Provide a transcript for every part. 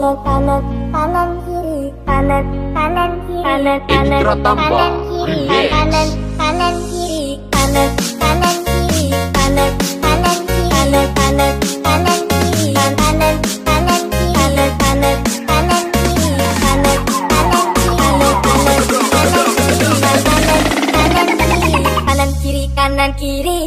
kanan kanan kanan kiri kanan kanan kiri kanan kanan kanan kiri kanan kanan kiri kanan kanan kiri kanan kanan kiri kanan kanan kanan kiri kanan kanan kiri kanan kanan kanan kiri kanan kanan kiri kanan kanan kiri kanan kiri kanan kiri kanan kiri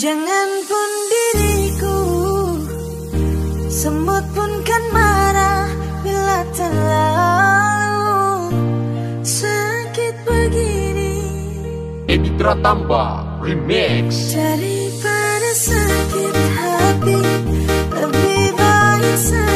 Jangan pun diriku Semut pun kan marah Bila terlalu Sakit begini. Editra Tambah Remix. Daripada sakit hati Lebih baik sakit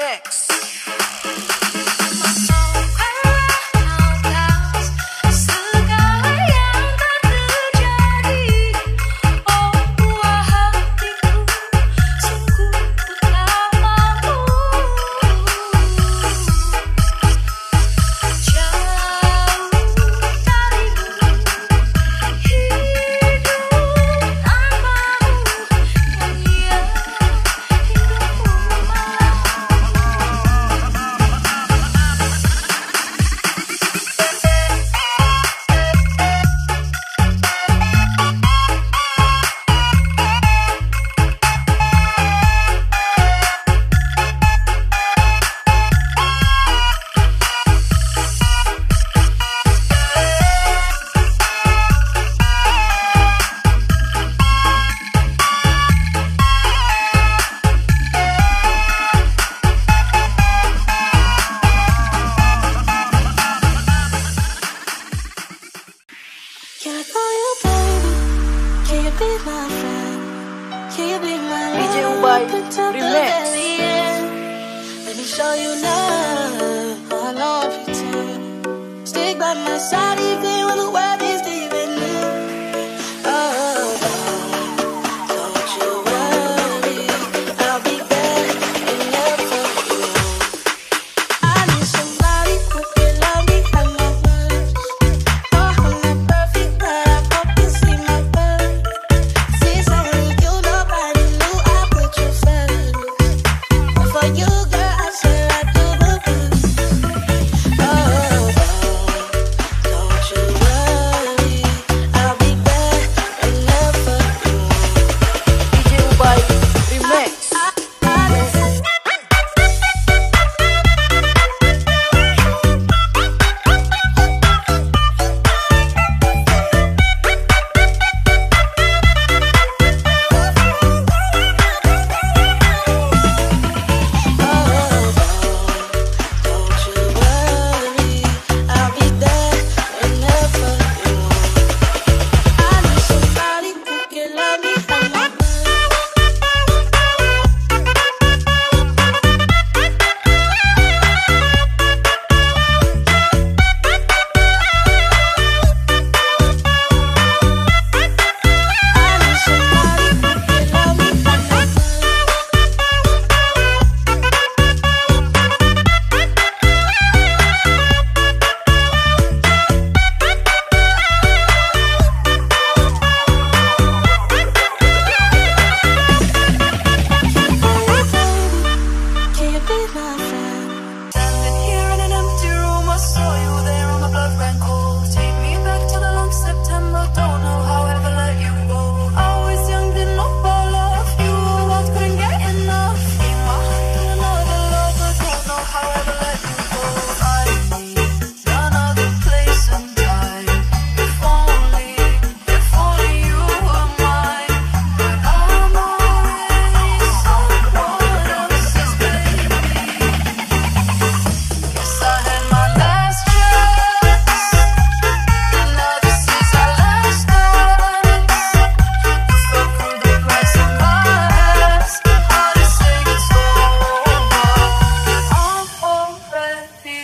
Remix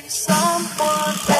someone